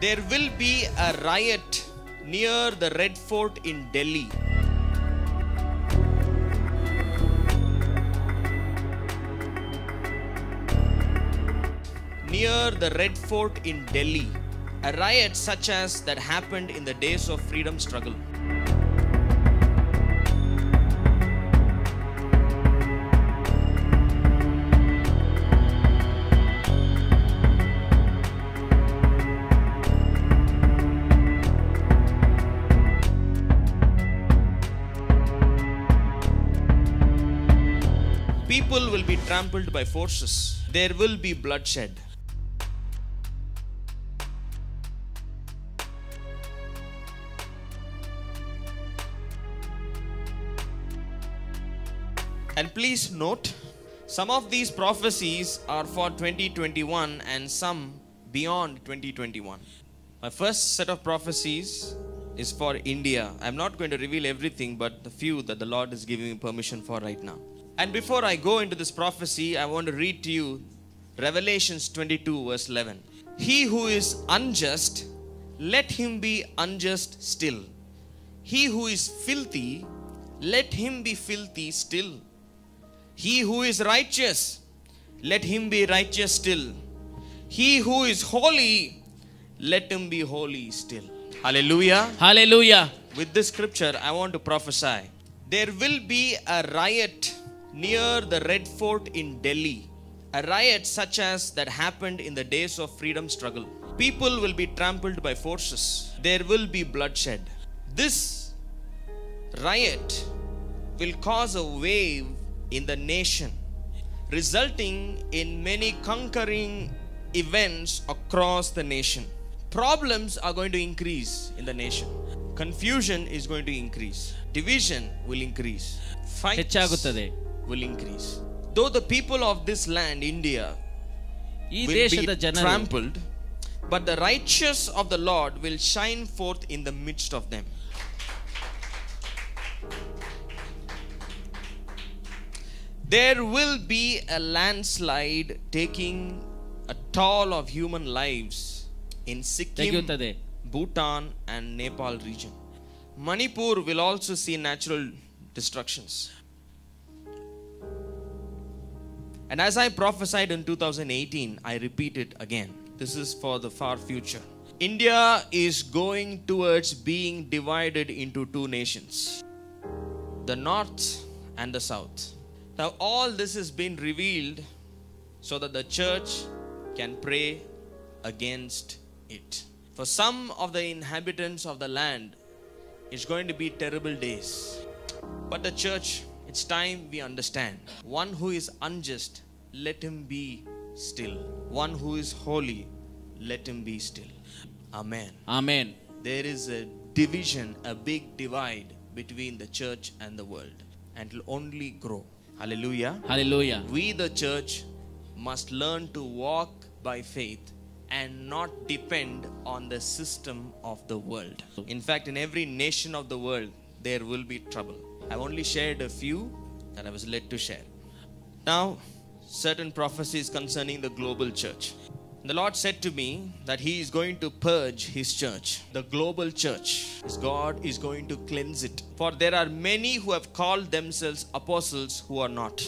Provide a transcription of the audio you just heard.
There will be a riot near the Red Fort in Delhi. Near the Red Fort in Delhi, a riot such as that happened in the days of freedom struggle. People will be trampled by forces. There will be bloodshed. And please note, some of these prophecies are for 2021 and some beyond 2021. My first set of prophecies is for India. I'm not going to reveal everything, but the few that the Lord is giving me permission for right now. And before I go into this prophecy, I want to read to you Revelations 22, verse 11. He who is unjust, let him be unjust still. He who is filthy, let him be filthy still. He who is righteous, let him be righteous still. He who is holy, let him be holy still. Hallelujah. Hallelujah. With this scripture, I want to prophesy. There will be a riot near the Red Fort in Delhi, a riot such as that happened in the days of freedom struggle. People will be trampled by forces. There will be bloodshed. This riot will cause a wave in the nation, resulting in many conquering events across the nation. Problems are going to increase in the nation. Confusion is going to increase. Division will increase. Fights will increase. Though the people of this land, India, will be trampled, but the righteous of the Lord will shine forth in the midst of them. There will be a landslide taking a toll of human lives in Sikkim, Bhutan, and Nepal region. Manipur will also see natural destructions. And as I prophesied in 2018, I repeat it again. This is for the far future. India is going towards being divided into two nations the north and the south. Now, all this has been revealed so that the church can pray against it. For some of the inhabitants of the land, it's going to be terrible days. But the church, it's time we understand. One who is unjust, let him be still. One who is holy, let him be still. Amen. Amen. There is a division, a big divide between the church and the world, and will only grow. Hallelujah. Hallelujah. We, the church, must learn to walk by faith and not depend on the system of the world. In fact, in every nation of the world, there will be trouble. I've only shared a few that I was led to share. Now, certain prophecies concerning the global church. The Lord said to me that He is going to purge His church, the global church. God is going to cleanse it. For there are many who have called themselves apostles who are not.